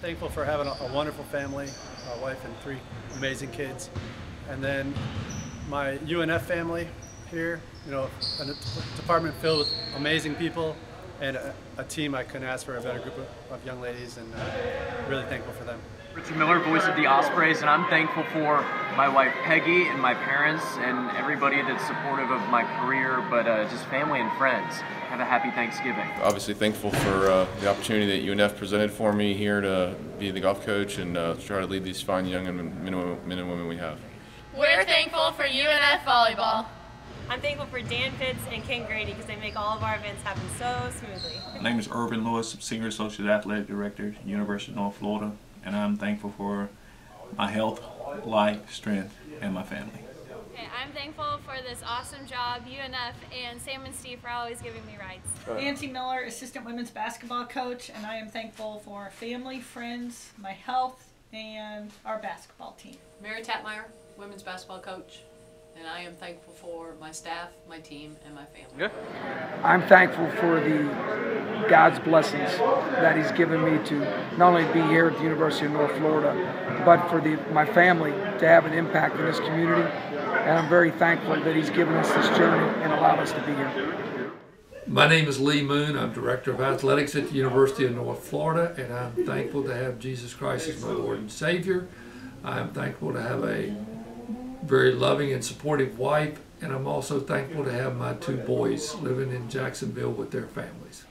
thankful for having a, a wonderful family, a wife and three amazing kids. And then my UNF family here, you know, a department filled with amazing people and a, a team I couldn't ask for a better group of, of young ladies and uh, really thankful for them. Richard Miller, voice of the Ospreys, and I'm thankful for my wife Peggy and my parents and everybody that's supportive of my career, but uh, just family and friends. Have a happy Thanksgiving. Obviously thankful for uh, the opportunity that UNF presented for me here to be the golf coach and uh, try to lead these fine young and men men and women we have. We're thankful for UNF volleyball. I'm thankful for Dan Pitts and Ken Grady because they make all of our events happen so smoothly. My name is Irvin Lewis, Senior Associate Athletic Director, University of North Florida, and I'm thankful for my health, life, strength, and my family. Okay, I'm thankful for this awesome job, UNF and Sam and Steve for always giving me rides. Nancy Miller, assistant women's basketball coach, and I am thankful for family, friends, my health, and our basketball team. Mary Tappmeyer, women's basketball coach, and I am thankful for my staff, my team, and my family. I'm thankful for the God's blessings that He's given me to not only be here at the University of North Florida, but for the, my family to have an impact in this community. And I'm very thankful that He's given us this journey and allowed us to be here. My name is Lee Moon. I'm Director of Athletics at the University of North Florida, and I'm thankful to have Jesus Christ as my Lord and Savior. I'm thankful to have a very loving and supportive wife, and I'm also thankful to have my two boys living in Jacksonville with their families.